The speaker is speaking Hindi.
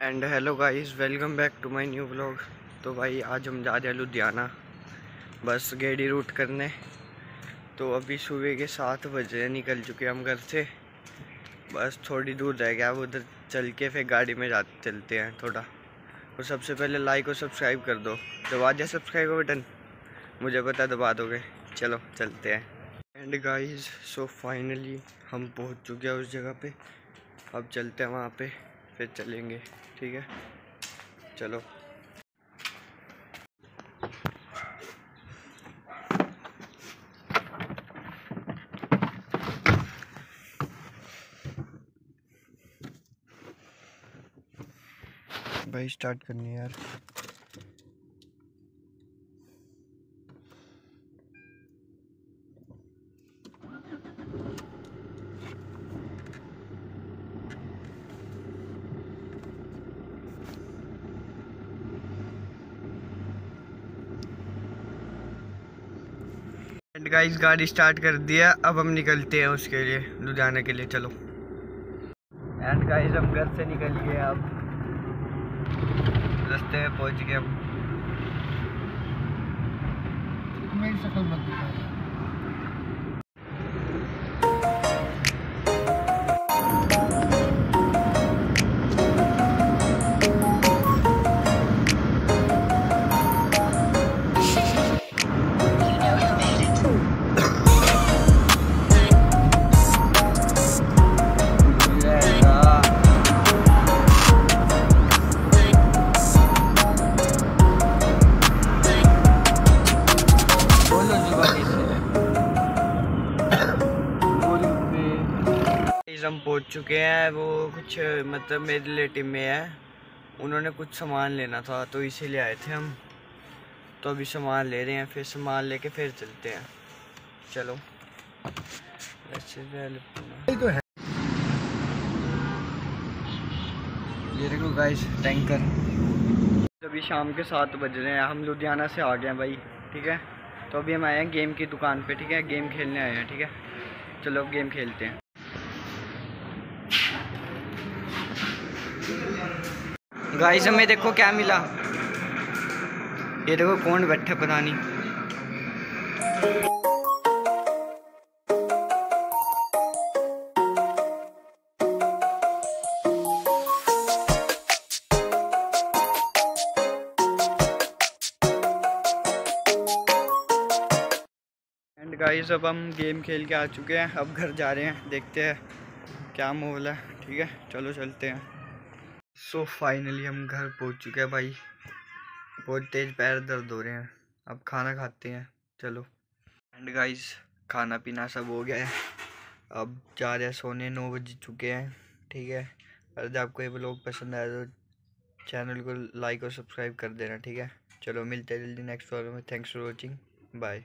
And hello guys welcome back to my new blog तो भाई, आज हम जा रहे हैं लुधियाना। बस गेड़ी रूट करने। तो अभी सुबह के सात बजे निकल चुके हम घर से। बस थोड़ी दूर रह गया उधर चल के फिर गाड़ी में जा चलते हैं थोड़ा। और सबसे पहले लाइक और सब्सक्राइब कर दो। दबा दिया सब्सक्राइब बटन मुझे पता दबा दोगे। चलो, चलते हैं। एंड गाइस सो फाइनली हम पहुँच चुके हैं उस जगह पे। अब चलते हैं वहाँ पे, फिर चलेंगे। ठीक है? चलो। भाई स्टार्ट करनी यार। एंड गाइस गाड़ी स्टार्ट कर दिया। अब हम निकलते हैं उसके लिए, लुधियाना के लिए, चलो। एंड गाइस हम घर से निकल गए अब। रस्ते में पहुँच गए हम। मेरी मत हम पहुँच चुके हैं वो कुछ मतलब मेरे रिलेटिव में है। उन्होंने कुछ सामान लेना था तो इसीलिए आए थे हम। तो अभी सामान ले रहे हैं फिर सामान लेके फिर चलते हैं। चलो। तो है। ये देखो गाइस टैंकर अभी शाम के सात बज रहे हैं हम लुधियाना से आ गए हैं भाई ठीक है? तो अभी हम आए हैं गेम की दुकान पे ठीक है? गेम खेलने आए हैं ठीक है? चलो अब गेम खेलते हैं। गाइस हमें देखो क्या मिला। ये देखो कौन बैठे पता नहीं। गाइस अब हम गेम खेल के आ चुके हैं, अब घर जा रहे हैं, देखते हैं क्या माहौल है, ठीक है? चलो चलते हैं। सो so, फाइनली हम घर पहुँच चुके हैं भाई। बहुत तेज पैर दर्द हो रहे हैं। अब खाना खाते हैं। चलो। एंड गाइस खाना पीना सब हो गया है। अब जा रहे हैं सोने। नौ बज चुके हैं। ठीक है। अगर आपको ये ब्लॉग पसंद आया तो चैनल को लाइक और सब्सक्राइब कर देना। ठीक है। चलो मिलते हैं जल्दी नेक्स्ट व्लॉग में। Thanks for watching bye